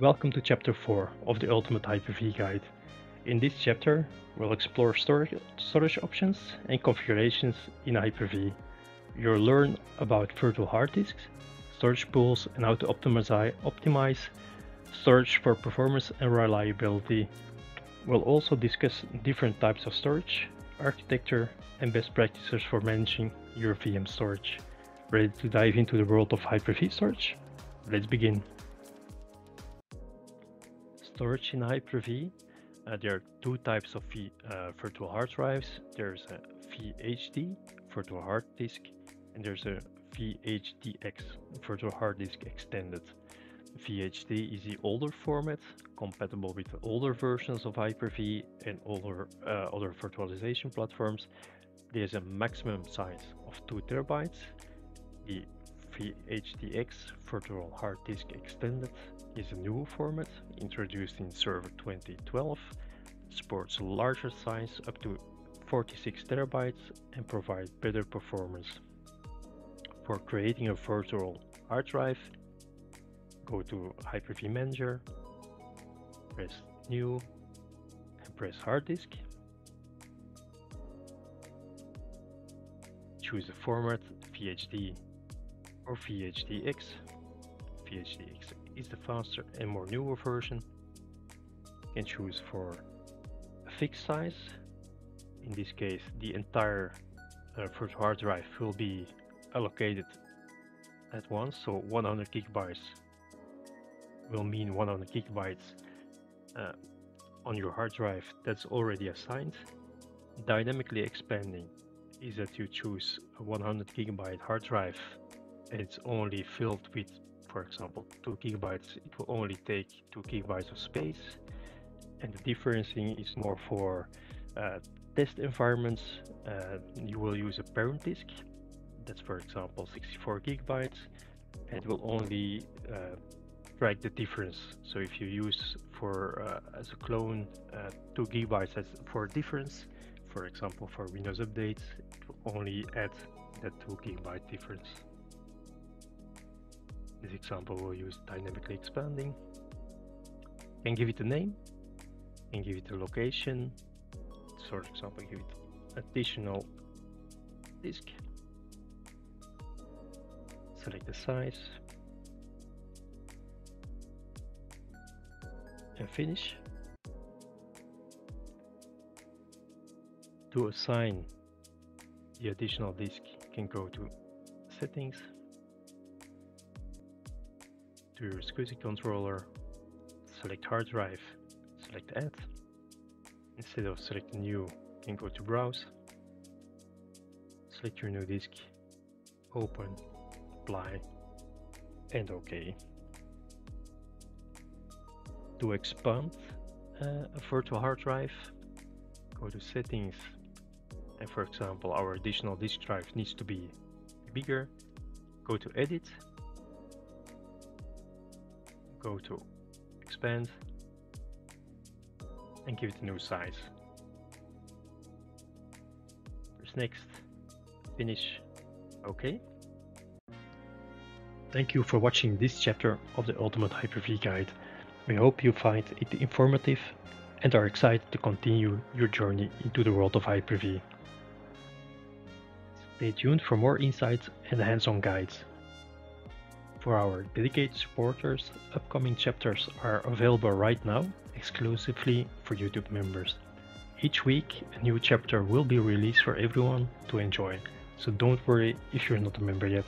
Welcome to chapter 4 of the Ultimate Hyper-V Guide. In this chapter, we'll explore storage, storage options and configurations in Hyper-V. You'll learn about virtual hard disks, storage pools and how to optimize, optimize storage for performance and reliability. We'll also discuss different types of storage, architecture and best practices for managing your VM storage. Ready to dive into the world of Hyper-V storage? Let's begin. Storage in Hyper-V. Uh, there are two types of v, uh, virtual hard drives. There's a VHD, virtual hard disk, and there's a VHDX, virtual hard disk extended. VHD is the older format, compatible with older versions of Hyper-V and older uh, other virtualization platforms. There's a maximum size of 2 terabytes the VHDX Virtual Hard Disk Extended is a new format introduced in Server 2012, supports larger size up to 46 terabytes and provides better performance. For creating a virtual hard drive, go to Hyper-V Manager, press New and press Hard Disk. Choose the format VHD or VHDX. VHDX is the faster and more newer version. You can choose for a fixed size. In this case, the entire uh, first hard drive will be allocated at once, so 100 gigabytes will mean 100 gigabytes uh, on your hard drive that's already assigned. Dynamically expanding is that you choose a 100 gigabyte hard drive it's only filled with, for example, 2 gigabytes, it will only take 2 gigabytes of space. And the differencing is more for uh, test environments. Uh, you will use a parent disk. That's, for example, 64 gigabytes. And it will only uh, track the difference. So if you use for uh, as a clone uh, 2 gigabytes as for difference, for example, for Windows updates, it will only add that 2 gigabyte difference this example will use dynamically expanding. And give it a name and give it a location. For example give it additional disk. Select the size. And finish. To assign the additional disk can go to settings to your controller, select hard drive, select add. Instead of select new, can go to browse, select your new disk, open, apply, and OK. To expand uh, a virtual hard drive, go to settings, and for example, our additional disk drive needs to be bigger, go to edit go to expand and give it a new size. Press next, finish, OK. Thank you for watching this chapter of the Ultimate Hyper-V Guide. We hope you find it informative and are excited to continue your journey into the world of Hyper-V. Stay tuned for more insights and hands-on guides. For our dedicated supporters, upcoming chapters are available right now exclusively for YouTube members. Each week, a new chapter will be released for everyone to enjoy, so don't worry if you're not a member yet.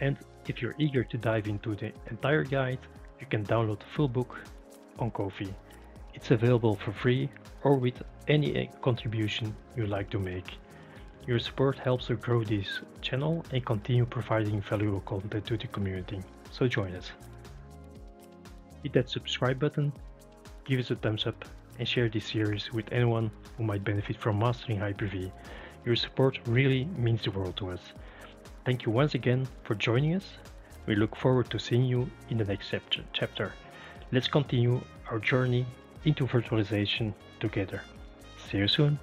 And if you're eager to dive into the entire guide, you can download the full book on Ko-fi. It's available for free or with any contribution you like to make. Your support helps us grow this channel and continue providing valuable content to the community, so join us. Hit that subscribe button, give us a thumbs up and share this series with anyone who might benefit from mastering Hyper-V. Your support really means the world to us. Thank you once again for joining us. We look forward to seeing you in the next chapter. Let's continue our journey into virtualization together. See you soon.